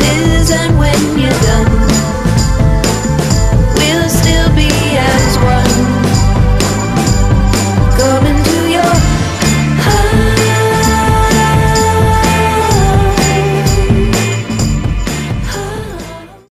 promises and when you're